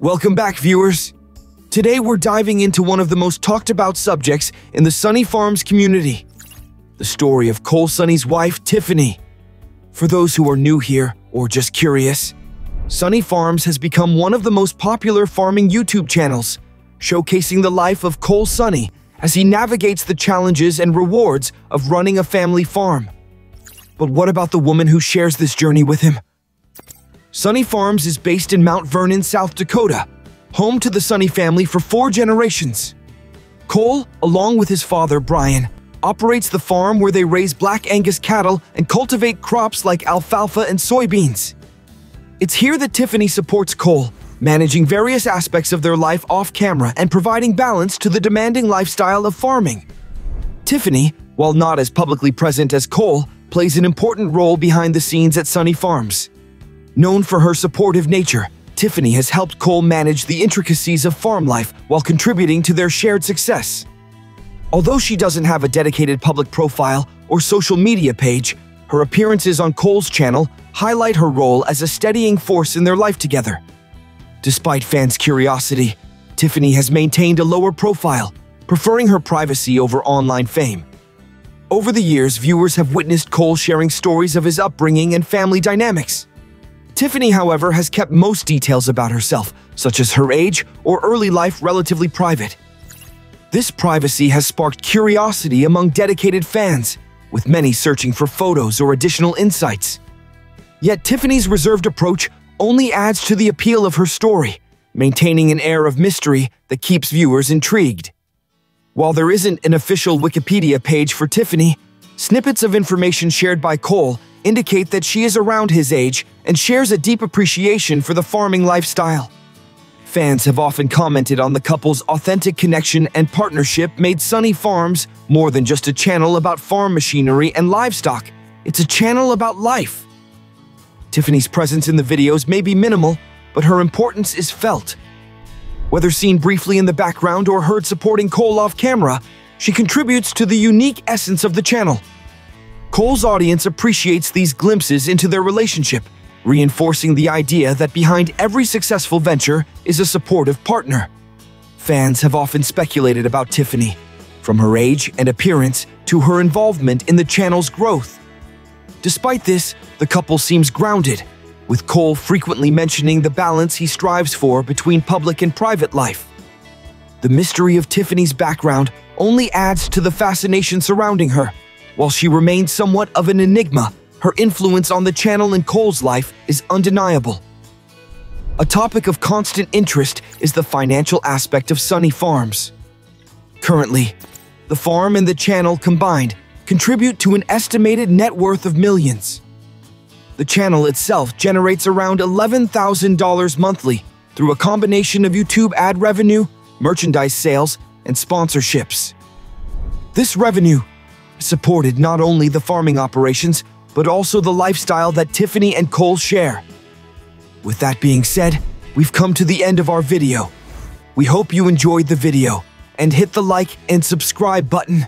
Welcome back, viewers. Today we're diving into one of the most talked about subjects in the Sonne Farms community the story of Cole Sonne's wife, Tiffany. For those who are new here or just curious, Sonne Farms has become one of the most popular farming YouTube channels, showcasing the life of Cole Sonne as he navigates the challenges and rewards of running a family farm. But what about the woman who shares this journey with him? Sonne Farms is based in Mount Vernon, South Dakota, home to the Sonne family for four generations. Cole, along with his father, Brian, operates the farm where they raise Black Angus cattle and cultivate crops like alfalfa and soybeans. It's here that Tiffany supports Cole, managing various aspects of their life off camera and providing balance to the demanding lifestyle of farming. Tiffany, while not as publicly present as Cole, plays an important role behind the scenes at Sonne Farms. Known for her supportive nature, Tiffany has helped Cole manage the intricacies of farm life while contributing to their shared success. Although she doesn't have a dedicated public profile or social media page, her appearances on Cole's channel highlight her role as a steadying force in their life together. Despite fans' curiosity, Tiffany has maintained a lower profile, preferring her privacy over online fame. Over the years, viewers have witnessed Cole sharing stories of his upbringing and family dynamics. Tiffany, however, has kept most details about herself, such as her age or early life, relatively private. This privacy has sparked curiosity among dedicated fans, with many searching for photos or additional insights. Yet Tiffany's reserved approach only adds to the appeal of her story, maintaining an air of mystery that keeps viewers intrigued. While there isn't an official Wikipedia page for Tiffany, snippets of information shared by Cole indicate that she is around his age and shares a deep appreciation for the farming lifestyle. Fans have often commented on the couple's authentic connection and partnership made Sonne Farms more than just a channel about farm machinery and livestock. It's a channel about life. Tiffany's presence in the videos may be minimal, but her importance is felt. Whether seen briefly in the background or heard supporting Cole off camera, she contributes to the unique essence of the channel. Cole's audience appreciates these glimpses into their relationship, reinforcing the idea that behind every successful venture is a supportive partner. Fans have often speculated about Tiffany, from her age and appearance to her involvement in the channel's growth. Despite this, the couple seems grounded, with Cole frequently mentioning the balance he strives for between public and private life. The mystery of Tiffany's background only adds to the fascination surrounding her. While she remains somewhat of an enigma, her influence on the channel and Cole's life is undeniable. A topic of constant interest is the financial aspect of Sonne Farms. Currently, the farm and the channel combined contribute to an estimated net worth of millions. The channel itself generates around $11,000 monthly through a combination of YouTube ad revenue, merchandise sales, and sponsorships. This revenue supported not only the farming operations, but also the lifestyle that Tiffany and Cole share. With that being said, we've come to the end of our video. We hope you enjoyed the video and hit the like and subscribe button